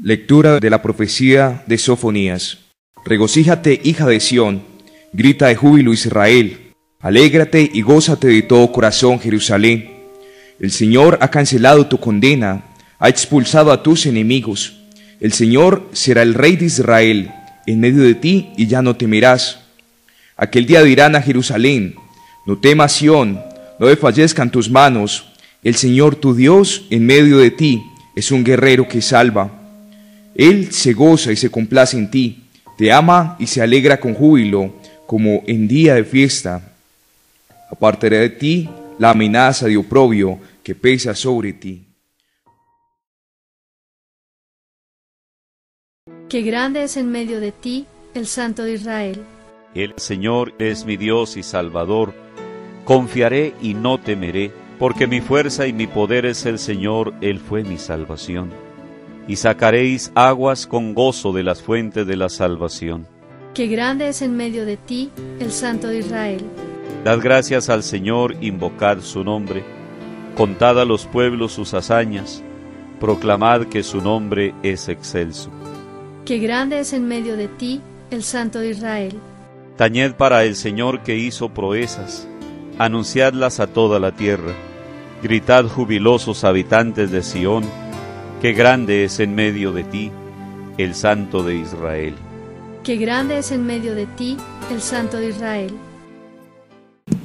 Lectura de la profecía de Sofonías. Regocíjate, hija de Sión, grita de júbilo Israel, alégrate y gózate de todo corazón, Jerusalén. El Señor ha cancelado tu condena, ha expulsado a tus enemigos. El Señor será el Rey de Israel en medio de ti y ya no temerás. Aquel día dirán a Jerusalén, no temas Sión, no desfallezcan tus manos, el Señor tu Dios en medio de ti es un guerrero que salva. Él se goza y se complace en ti, te ama y se alegra con júbilo, como en día de fiesta. Apartaré de ti la amenaza de oprobio que pesa sobre ti. Qué grande es en medio de ti el Santo de Israel. El Señor es mi Dios y Salvador. Confiaré y no temeré, porque mi fuerza y mi poder es el Señor, Él fue mi salvación. Y sacaréis aguas con gozo de las fuentes de la salvación. Qué grande es en medio de ti el Santo de Israel. Dad gracias al Señor, invocad su nombre, contad a los pueblos sus hazañas, proclamad que su nombre es excelso. Qué grande es en medio de ti el Santo de Israel. Tañed para el Señor que hizo proezas, anunciadlas a toda la tierra. Gritad jubilosos habitantes de Sión, qué grande es en medio de ti el Santo de Israel. Qué grande es en medio de ti el Santo de Israel.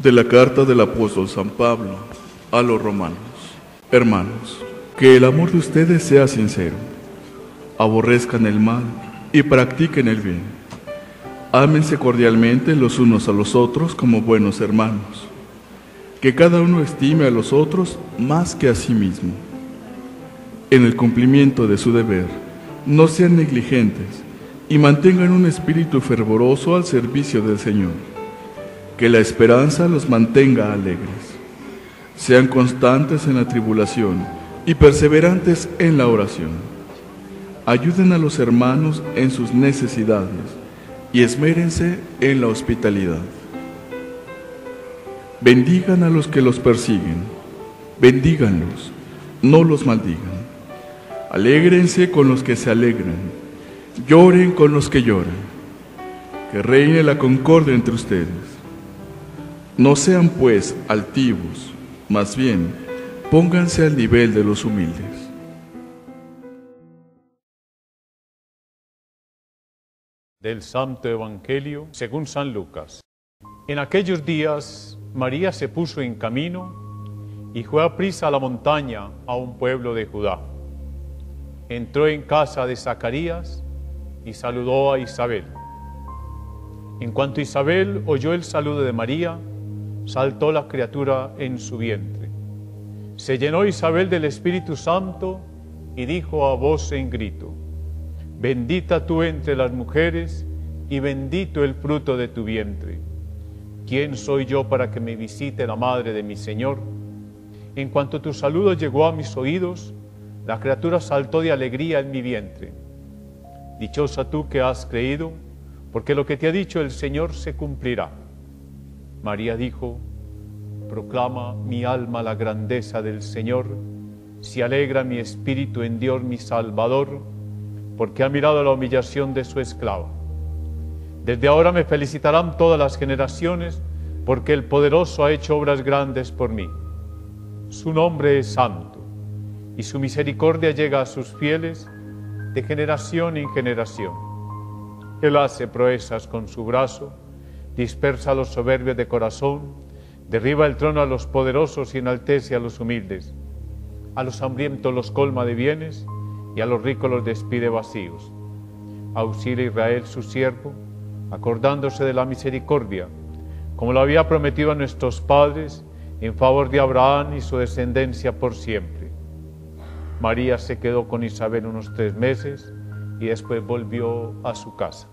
De la carta del apóstol San Pablo a los romanos. Hermanos, que el amor de ustedes sea sincero. Aborrezcan el mal y practiquen el bien. Ámense cordialmente los unos a los otros como buenos hermanos. Que cada uno estime a los otros más que a sí mismo. En el cumplimiento de su deber, no sean negligentes y mantengan un espíritu fervoroso al servicio del Señor. Que la esperanza los mantenga alegres. Sean constantes en la tribulación y perseverantes en la oración. Ayuden a los hermanos en sus necesidades y esmérense en la hospitalidad. Bendigan a los que los persiguen, bendíganlos, no los maldigan. Alégrense con los que se alegran, lloren con los que lloran. Que reine la concordia entre ustedes. No sean pues altivos, más bien pónganse al nivel de los humildes. Del Santo Evangelio según San Lucas. En aquellos días María se puso en camino y fue a prisa a la montaña a un pueblo de Judá. Entró en casa de Zacarías y saludó a Isabel. En cuanto Isabel oyó el saludo de María, saltó la criatura en su vientre. Se llenó Isabel del Espíritu Santo y dijo a voz en grito, Bendita tú entre las mujeres y bendito el fruto de tu vientre. ¿Quién soy yo para que me visite la madre de mi Señor? En cuanto tu saludo llegó a mis oídos, la criatura saltó de alegría en mi vientre. Dichosa tú que has creído, porque lo que te ha dicho el Señor se cumplirá. María dijo, proclama mi alma la grandeza del Señor, se alegra mi espíritu en Dios mi Salvador, porque ha mirado la humillación de su esclava. Desde ahora me felicitarán todas las generaciones, porque el poderoso ha hecho obras grandes por mí. Su nombre es santo, y su misericordia llega a sus fieles de generación en generación. Él hace proezas con su brazo, dispersa a los soberbios de corazón, derriba el trono a los poderosos y enaltece a los humildes. A los hambrientos los colma de bienes y a los ricos los despide vacíos. Auxilia Israel su siervo, acordándose de la misericordia, como lo había prometido a nuestros padres, en favor de Abraham y su descendencia por siempre. María se quedó con Isabel unos tres meses y después volvió a su casa.